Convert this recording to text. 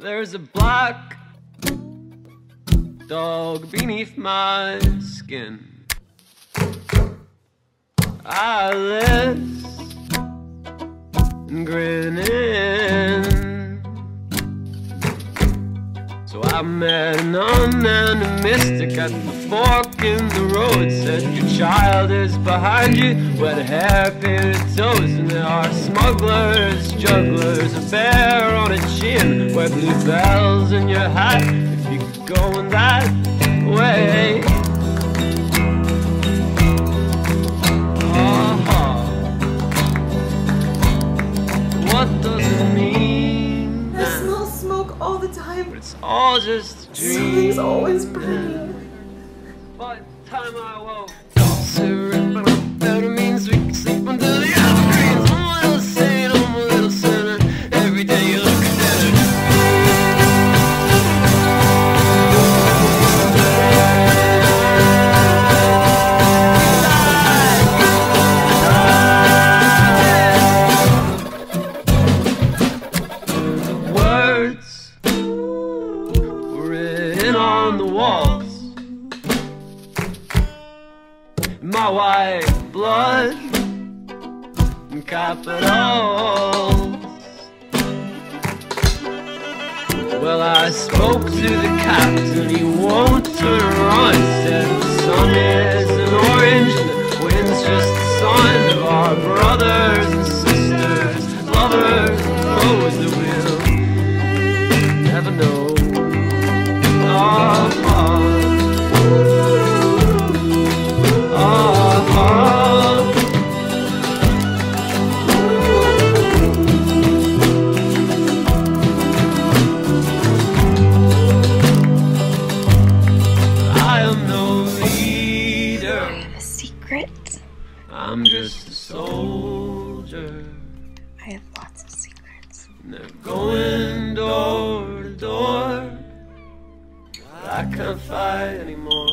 There's a black dog beneath my skin. I and grinning. So I met an mystic at the fork in the road. Said your child is behind you, wet hair, painted toes, and there are smugglers, jugglers, a bear on a chin, wear blue bells in your hat if you're going that way. Uh-huh. What does it mean? I smell smoke all the time. It's all just a dream. Something's always burning. By the time I woke, written on the walls. My white blood and capitals. Well, I spoke to the captain, he won't turn around. A secret. I'm just a soldier. I have lots of secrets. And they're going door to door. I can't fight anymore.